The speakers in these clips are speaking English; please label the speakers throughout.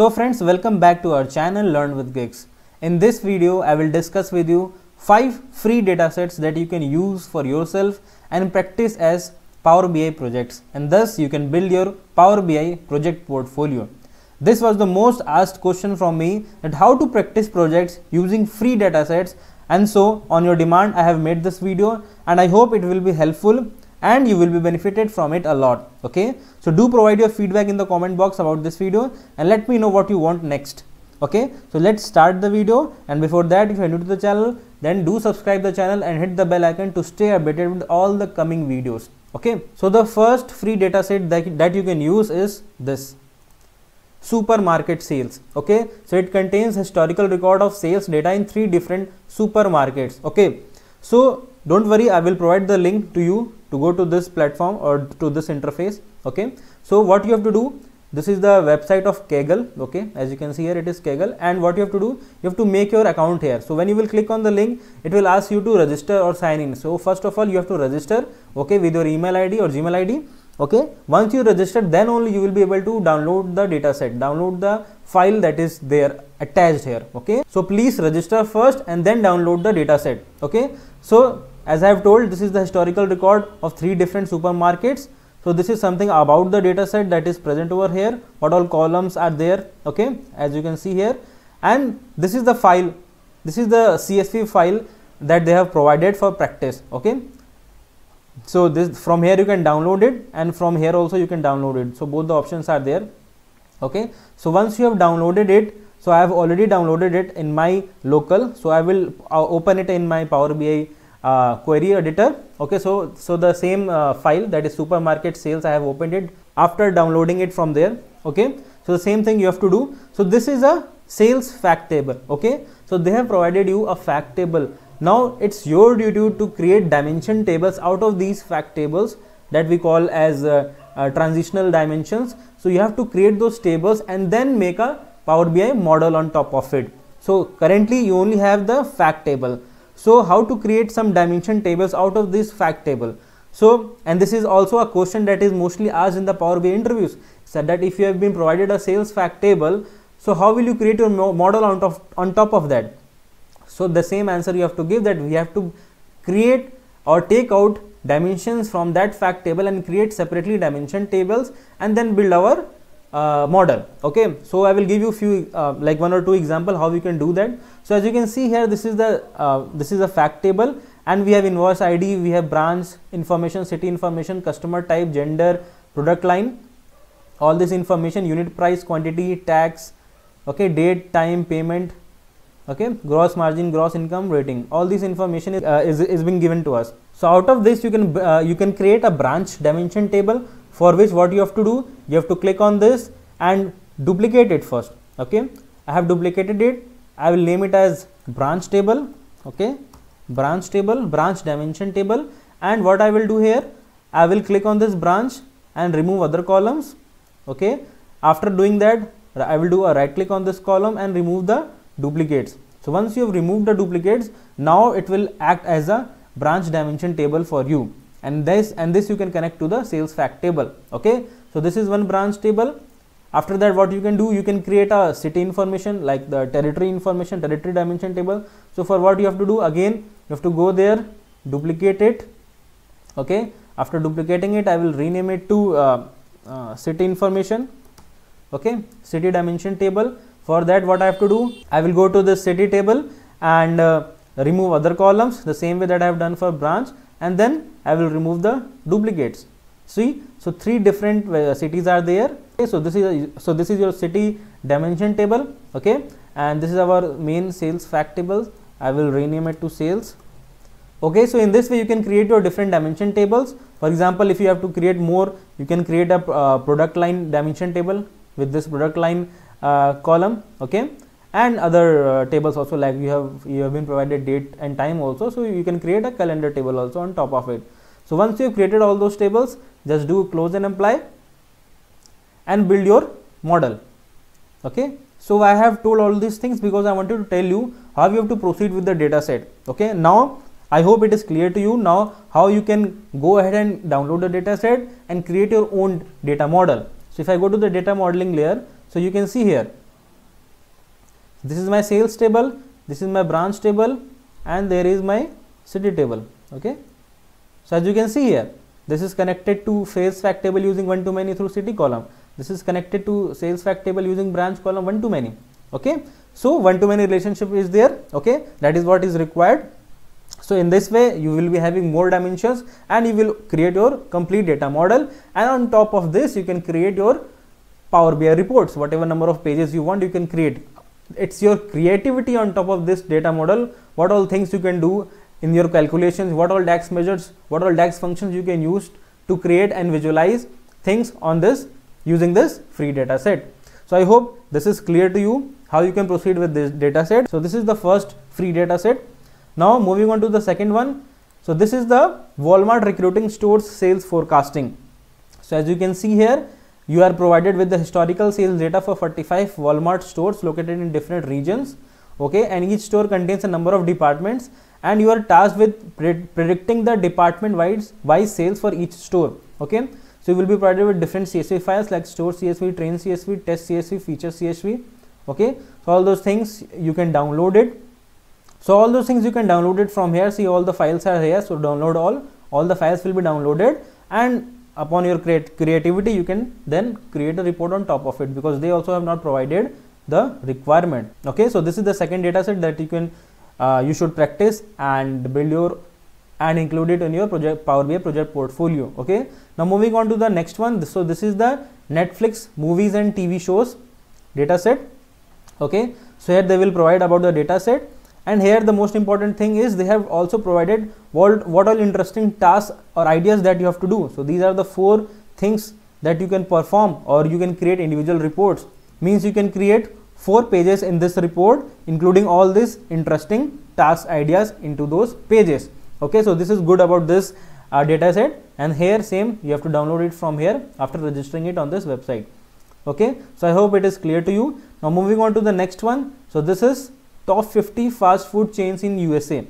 Speaker 1: So friends, welcome back to our channel Learn with Gigs. In this video, I will discuss with you 5 free datasets that you can use for yourself and practice as Power BI projects and thus you can build your Power BI project portfolio. This was the most asked question from me that how to practice projects using free datasets and so on your demand I have made this video and I hope it will be helpful and you will be benefited from it a lot okay? So do provide your feedback in the comment box about this video and let me know what you want next okay? So let's start the video and before that if you are new to the channel then do subscribe the channel and hit the bell icon to stay updated with all the coming videos okay? So the first free data set that, that you can use is this. Supermarket sales okay? So it contains historical record of sales data in three different supermarkets okay? So don't worry i will provide the link to you to go to this platform or to this interface okay? So what you have to do this is the website of kaggle okay? As you can see here it is kaggle. And what you have to do you have to make your account here. So when you will click on the link it will ask you to register or sign in. So first of all you have to register okay with your email id or gmail id okay? Once you register then only you will be able to download the data set download the file that is there attached here okay? So please register first and then download the data set okay? So as I have told this is the historical record of three different supermarkets. So this is something about the data set that is present over here what all columns are there okay as you can see here and this is the file this is the CSV file that they have provided for practice okay. So this from here you can download it and from here also you can download it. So both the options are there okay. So once you have downloaded it so I have already downloaded it in my local so I will uh, open it in my Power BI uh, query editor. Okay so so the same uh, file that is supermarket sales i have opened it after downloading it from there. Okay so the same thing you have to do. So this is a sales fact table. Okay so they have provided you a fact table. Now it's your duty to create dimension tables out of these fact tables that we call as uh, uh, transitional dimensions. So you have to create those tables and then make a power bi model on top of it. So currently you only have the fact table so how to create some dimension tables out of this fact table? So, and this is also a question that is mostly asked in the Power BI interviews. Said that if you have been provided a sales fact table, so how will you create your model on top, on top of that? So the same answer you have to give that we have to create or take out dimensions from that fact table and create separately dimension tables and then build our uh, model okay? So i will give you few uh, like one or two example how we can do that. So as you can see here this is the uh, this is a fact table and we have invoice id we have branch information city information customer type gender product line. All this information unit price quantity tax okay? Date time payment okay? Gross margin gross income rating. All this information is, uh, is, is being given to us. So out of this you can uh, you can create a branch dimension table for which what you have to do? You have to click on this and duplicate it first okay? I have duplicated it. I will name it as branch table okay? Branch table branch dimension table. And what i will do here? I will click on this branch and remove other columns okay? After doing that i will do a right click on this column and remove the duplicates. So once you have removed the duplicates now it will act as a branch dimension table for you and this and this you can connect to the sales fact table okay? So this is one branch table. After that what you can do you can create a city information like the territory information territory dimension table. So for what you have to do again you have to go there duplicate it okay? After duplicating it i will rename it to uh, uh, city information okay? City dimension table. For that what i have to do i will go to the city table and uh, remove other columns the same way that i have done for branch and then I will remove the duplicates. See, so three different uh, cities are there. Okay, so this is a, so this is your city dimension table. Okay, and this is our main sales fact table. I will rename it to sales. Okay, so in this way you can create your different dimension tables. For example, if you have to create more, you can create a uh, product line dimension table with this product line uh, column. Okay, and other uh, tables also like you have you have been provided date and time also so you can create a calendar table also on top of it. So once you have created all those tables just do close and apply and build your model. Okay? So i have told all these things because i wanted to tell you how you have to proceed with the data set. Okay? Now i hope it is clear to you. Now how you can go ahead and download the data set and create your own data model. So if i go to the data modeling layer so you can see here this is my sales table this is my branch table and there is my city table okay? So as you can see here this is connected to sales fact table using one to many through city column. This is connected to sales fact table using branch column one to many okay? So one to many relationship is there okay? That is what is required. So in this way you will be having more dimensions and you will create your complete data model. And on top of this you can create your power bi reports. Whatever number of pages you want you can create it's your creativity on top of this data model. What all things you can do in your calculations what all dax measures what all dax functions you can use to create and visualize things on this using this free data set. So i hope this is clear to you how you can proceed with this data set. So this is the first free data set. Now moving on to the second one. So this is the walmart recruiting stores sales forecasting. So as you can see here you are provided with the historical sales data for 45 walmart stores located in different regions okay? And each store contains a number of departments and you are tasked with predicting the department wise wise sales for each store okay? So you will be provided with different csv files like store csv train csv test csv feature csv okay? So all those things you can download it. So all those things you can download it from here. See all the files are here. So download all. All the files will be downloaded. And upon your create creativity you can then create a report on top of it because they also have not provided the requirement. Okay so this is the second data set that you can uh, you should practice and build your and include it in your project power bi project portfolio. Okay now moving on to the next one. So this is the netflix movies and tv shows data set. Okay so here they will provide about the data set and here the most important thing is they have also provided what, what all interesting tasks or ideas that you have to do. So these are the four things that you can perform or you can create individual reports. Means you can create four pages in this report including all these interesting task ideas into those pages. Okay so this is good about this uh, data set. And here same you have to download it from here after registering it on this website. Okay so i hope it is clear to you. Now moving on to the next one. So this is top 50 fast food chains in USA.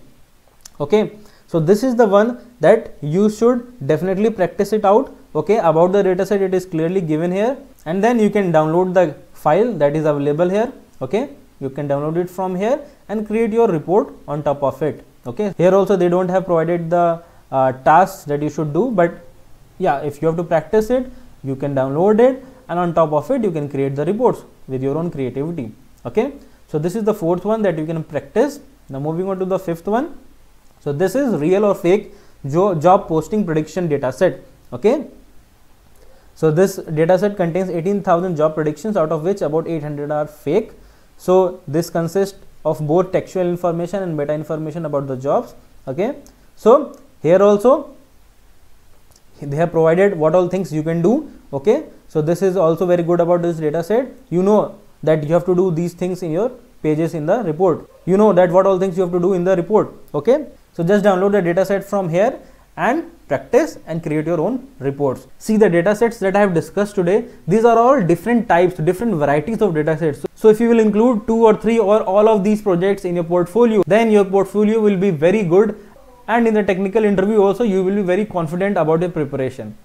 Speaker 1: Okay, so this is the one that you should definitely practice it out. Okay, about the dataset it is clearly given here, and then you can download the file that is available here. Okay, you can download it from here and create your report on top of it. Okay, here also they don't have provided the uh, tasks that you should do, but yeah, if you have to practice it, you can download it and on top of it you can create the reports with your own creativity okay so this is the fourth one that you can practice. Now moving on to the fifth one. So this is real or fake jo job posting prediction data set. Okay. So this data set contains 18,000 job predictions out of which about 800 are fake. So this consists of both textual information and meta information about the jobs. Okay. So here also they have provided what all things you can do. Okay. So this is also very good about this data set. You know that you have to do these things in your pages in the report. You know that what all things you have to do in the report okay? So just download the data set from here and practice and create your own reports. See the data sets that i have discussed today. These are all different types different varieties of data sets. So if you will include two or three or all of these projects in your portfolio then your portfolio will be very good. And in the technical interview also you will be very confident about your preparation.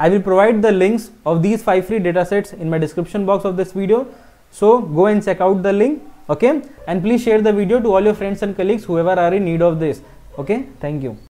Speaker 1: I will provide the links of these five free data sets in my description box of this video so go and check out the link okay? And please share the video to all your friends and colleagues whoever are in need of this okay? Thank you